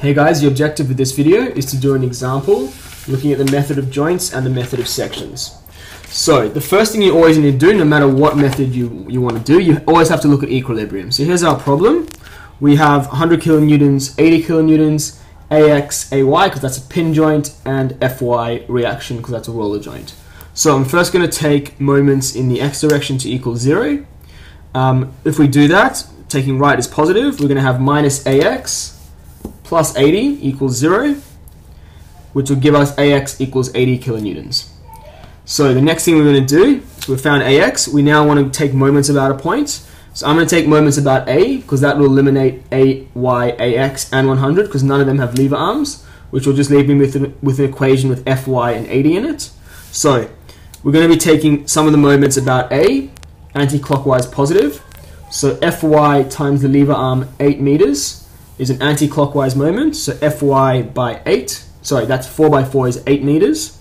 Hey guys, the objective of this video is to do an example looking at the method of joints and the method of sections. So the first thing you always need to do, no matter what method you, you want to do, you always have to look at equilibrium. So here's our problem. We have 100 kilonewtons, 80 kilonewtons, AX, AY, because that's a pin joint, and FY reaction, because that's a roller joint. So I'm first going to take moments in the x direction to equal 0. Um, if we do that, taking right is positive, we're going to have minus AX plus 80 equals 0, which will give us AX equals 80 kilonewtons. So the next thing we're going to do, so we've found AX, we now want to take moments about a point. So I'm going to take moments about A, because that will eliminate A, Y, AX, and 100, because none of them have lever arms, which will just leave me with an, with an equation with FY and 80 in it. So we're going to be taking sum of the moments about A, anti-clockwise positive. So Fy times the lever arm 8 meters is an anti-clockwise moment, so Fy by 8, sorry, that's 4 by 4 is 8 meters.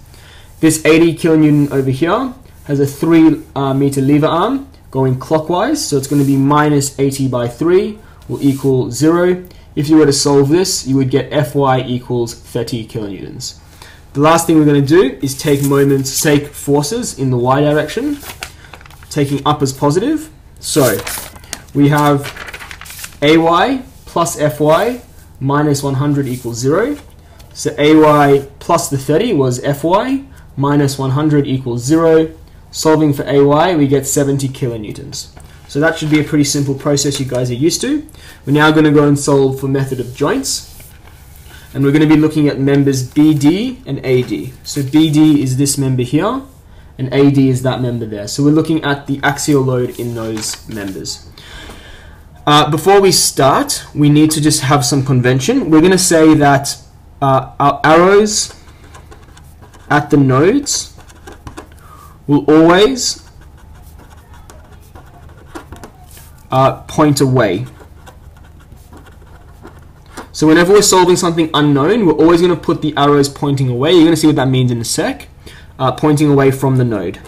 This 80 kilonewton over here has a 3 uh, meter lever arm going clockwise, so it's going to be minus 80 by 3 will equal 0. If you were to solve this, you would get Fy equals 30 kilonewtons. The last thing we're going to do is take moments, take forces in the y direction, taking up as positive. So we have Ay plus Fy minus 100 equals 0. So Ay plus the 30 was Fy minus 100 equals 0. Solving for Ay, we get 70 kilonewtons. So that should be a pretty simple process you guys are used to. We're now going to go and solve for method of joints. And we're going to be looking at members BD and AD. So BD is this member here, and AD is that member there. So we're looking at the axial load in those members. Uh, before we start, we need to just have some convention. We're going to say that uh, our arrows at the nodes will always uh, point away. So whenever we're solving something unknown, we're always going to put the arrows pointing away. You're going to see what that means in a sec. Uh, pointing away from the node.